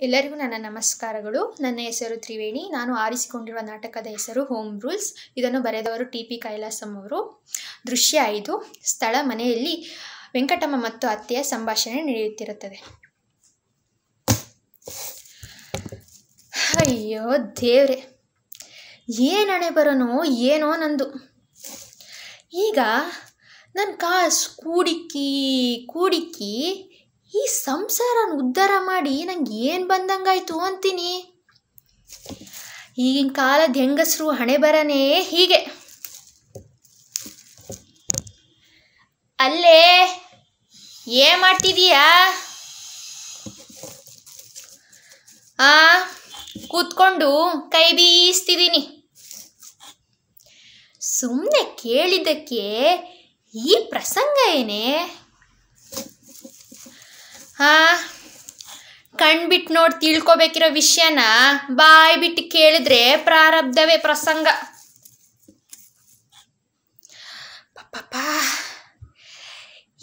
ಎಲ್ಲರಿಗೂ ನನ್ನ ನಮಸ್ಕಾರಗಳು. ನನ್ನ ಹೆಸರು ತ್ರಿವೇಣಿ. ನಾನು ಆರಿಸಿಕೊಂಡಿರುವ ನಾಟಕದ ಹೆಸರು ಹೋಮ್ ರೂಲ್ಸ್ ಇದನ್ನು ಬರೆದವರು ಟಿ ಪಿ ಕೈಲಾಸಂ ಅವರು. ದೃಶ್ಯ ಐದು, ಸ್ಥಳ ಮನೆಯಲ್ಲಿ ವೆಂಕಟಮ್ಮ ಮತ್ತು ಅತ್ತೆಯ ಸಂಭಾಷಣೆ ನಡೆಯುತ್ತಿರುತ್ತದೆ. ಅಯ್ಯೋ ದೇವ್ರೆ ಏನಣೆ ಬರೋನೋ ಏನೋ ನಂದು. ಈಗ ನನ್ನ ಕಾಸು ಕೂಡಿಕ್ಕಿ ಕೂಡಿಕ್ಕಿ ಈ ಸಂಸಾರನ ಉದ್ಧಾರ ಮಾಡಿ ನಂಗೆ ಏನು ಬಂದಂಗಾಯ್ತು ಅಂತೀನಿ. ಈಗಿನ ಕಾಲದ ಹೆಂಗಸರು ಹಣೆ ಬರನೇ ಹೀಗೆ. ಅಲ್ಲೇ ಏ ಮಾಡ್ತಿದೀಯಾ? ಆ, ಕೂತ್ಕೊಂಡು ಕೈ ಬೀಸ್ತಿದ್ದೀನಿ ಸುಮ್ಮನೆ ಕೇಳಿದ್ದಕ್ಕೆ ಈ ಪ್ರಸಂಗ ಏನೇ? ಹಾ? ಕಣ್ಬಿಟ್ಟು ನೋಡಿ ತಿಳ್ಕೊಬೇಕಿರೋ ವಿಷಯನ ಬಾಯಿ ಬಿಟ್ಟು ಕೇಳಿದ್ರೆ ಪ್ರಾರಬ್ಧವೇ ಪ್ರಸಂಗ. ಪಾಪ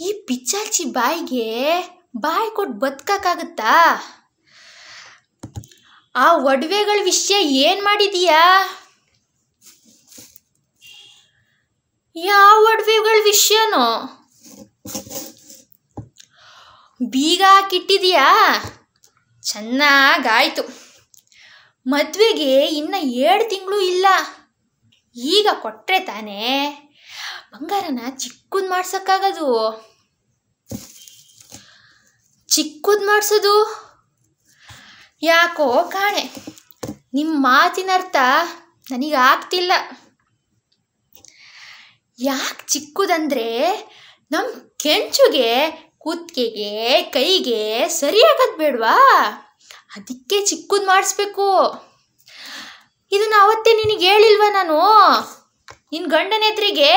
ಈ ಪಿಚ್ಚಾಚಿ ಬಾಯಿಗೆ ಬಾಯಿ ಕೊಟ್ಟು ಬದುಕಕ್ಕಾಗುತ್ತಾ? ಆ ಒಡವೆಗಳ ವಿಷಯ ಏನು ಮಾಡಿದೀಯಾ? ಯಾವ ಒಡವೆಗಳ ವಿಷಯನೋ? ಬೀಗ ಹಾಕಿಟ್ಟಿದೀಯಾ ಚೆನ್ನಾಗಾಯ್ತು. ಮದುವೆಗೆ ಇನ್ನ ಏಳು ತಿಂಗಳು ಇಲ್ಲ. ಈಗ ಕೊಟ್ಟರೆ ತಾನೇ? ಬಂಗಾರನ ಚಿಕ್ಕದು ಮಾಡ್ಸೋಕ್ಕಾಗೋದು. ಚಿಕ್ಕದು ಮಾಡಿಸೋದು? ಯಾಕೋ ಕಾಣೆ. ನಿಮ್ಮ ಮಾತಿನ ಅರ್ಥ ನನಗೆ ಆಗ್ತಿಲ್ಲ. ಯಾಕೆ ಚಿಕ್ಕದಂದ್ರೆ ನಮ್ಮ ಕೆಂಚುಗೆ ಕುತ್ತಿಗೆಗೆ, ಕೈಗೆ ಸರಿಯಾಗದು ಬೇಡವಾ? ಅದಕ್ಕೆ ಚಿಕ್ಕದು ಮಾಡಿಸ್ಬೇಕು. ಇದನ್ನು ಅವತ್ತೇ ನಿನಗೆ ಹೇಳಿಲ್ವ ನಾನು? ನಿನ್ನ ಗಂಡನ ಎದುರಿಗೆ